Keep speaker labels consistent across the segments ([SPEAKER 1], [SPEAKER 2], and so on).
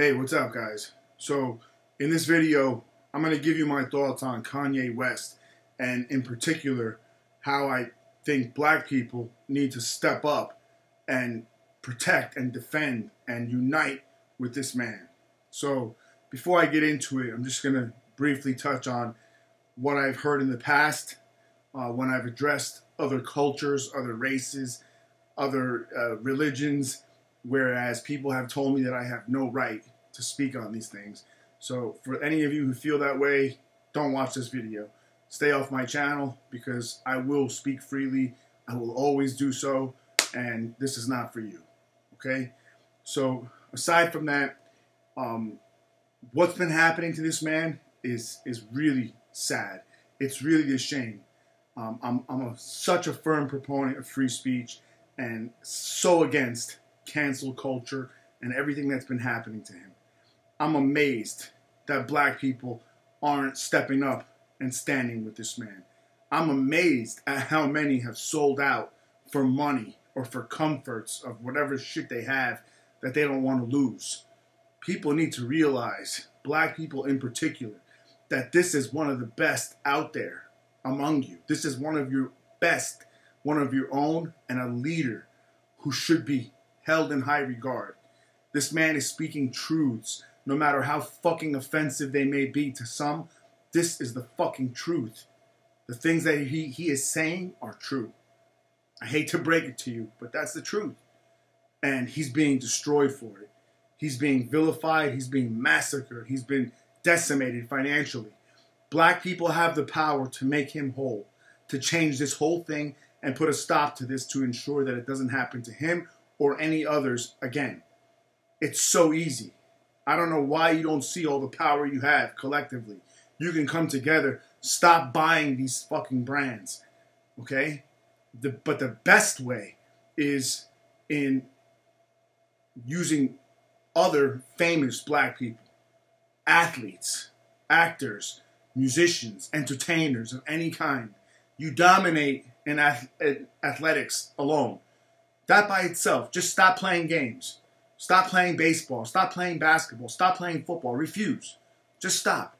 [SPEAKER 1] Hey, what's up, guys? So, in this video, I'm going to give you my thoughts on Kanye West, and in particular, how I think black people need to step up and protect and defend and unite with this man. So, before I get into it, I'm just going to briefly touch on what I've heard in the past uh, when I've addressed other cultures, other races, other uh, religions whereas people have told me that I have no right to speak on these things. So for any of you who feel that way, don't watch this video. Stay off my channel because I will speak freely. I will always do so, and this is not for you. Okay? So aside from that, um, what's been happening to this man is is really sad. It's really a shame. Um, I'm, I'm a, such a firm proponent of free speech and so against cancel culture, and everything that's been happening to him. I'm amazed that black people aren't stepping up and standing with this man. I'm amazed at how many have sold out for money or for comforts of whatever shit they have that they don't want to lose. People need to realize, black people in particular, that this is one of the best out there among you. This is one of your best, one of your own, and a leader who should be held in high regard. This man is speaking truths, no matter how fucking offensive they may be to some. This is the fucking truth. The things that he, he is saying are true. I hate to break it to you, but that's the truth. And he's being destroyed for it. He's being vilified. He's being massacred. He's been decimated financially. Black people have the power to make him whole, to change this whole thing and put a stop to this to ensure that it doesn't happen to him or any others again. It's so easy. I don't know why you don't see all the power you have collectively. You can come together, stop buying these fucking brands. Okay? The, but the best way is in using other famous black people, athletes, actors, musicians, entertainers of any kind. You dominate in athletics alone. That by itself, just stop playing games. Stop playing baseball. Stop playing basketball. Stop playing football. Refuse. Just stop.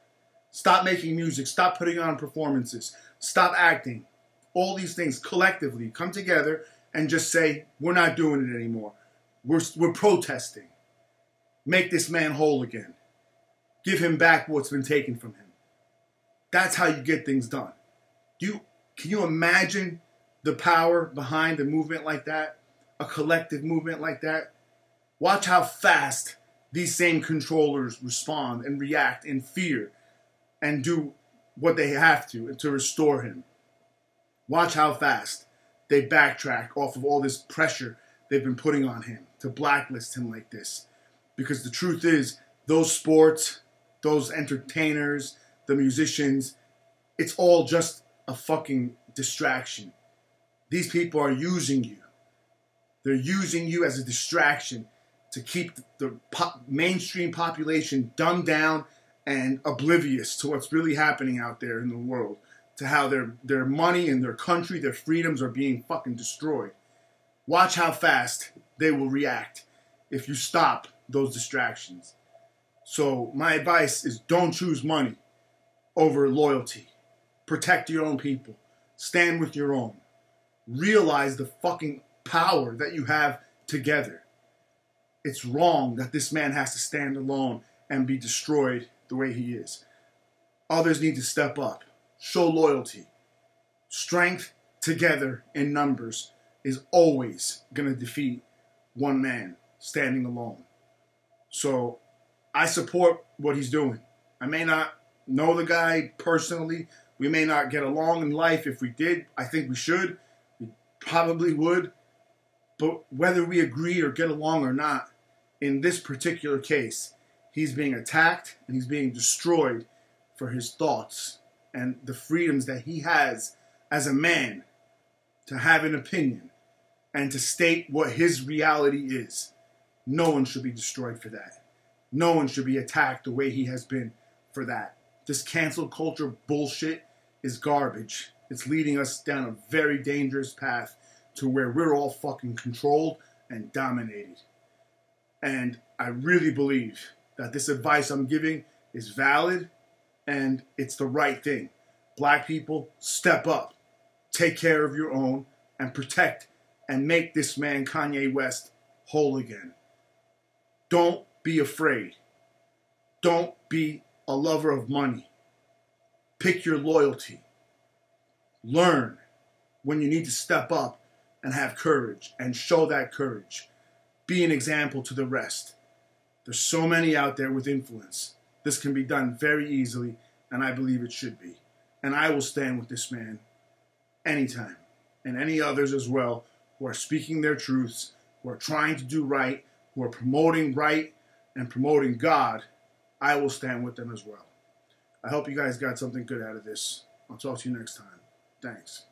[SPEAKER 1] Stop making music. Stop putting on performances. Stop acting. All these things collectively come together and just say, we're not doing it anymore. We're, we're protesting. Make this man whole again. Give him back what's been taken from him. That's how you get things done. Do you, can you imagine the power behind a movement like that? a collective movement like that, watch how fast these same controllers respond and react in fear and do what they have to to restore him. Watch how fast they backtrack off of all this pressure they've been putting on him to blacklist him like this. Because the truth is, those sports, those entertainers, the musicians, it's all just a fucking distraction. These people are using you. They're using you as a distraction to keep the mainstream population dumbed down and oblivious to what's really happening out there in the world, to how their their money and their country, their freedoms are being fucking destroyed. Watch how fast they will react if you stop those distractions. So my advice is don't choose money over loyalty. Protect your own people. Stand with your own. Realize the fucking power that you have together. It's wrong that this man has to stand alone and be destroyed the way he is. Others need to step up, show loyalty. Strength together in numbers is always going to defeat one man standing alone. So I support what he's doing. I may not know the guy personally. We may not get along in life. If we did, I think we should. We probably would. But whether we agree or get along or not, in this particular case, he's being attacked and he's being destroyed for his thoughts and the freedoms that he has as a man to have an opinion and to state what his reality is. No one should be destroyed for that. No one should be attacked the way he has been for that. This cancel culture bullshit is garbage. It's leading us down a very dangerous path to where we're all fucking controlled and dominated. And I really believe that this advice I'm giving is valid and it's the right thing. Black people, step up, take care of your own, and protect and make this man, Kanye West, whole again. Don't be afraid. Don't be a lover of money. Pick your loyalty. Learn when you need to step up and have courage and show that courage. Be an example to the rest. There's so many out there with influence. This can be done very easily, and I believe it should be. And I will stand with this man anytime, and any others as well who are speaking their truths, who are trying to do right, who are promoting right and promoting God. I will stand with them as well. I hope you guys got something good out of this. I'll talk to you next time. Thanks.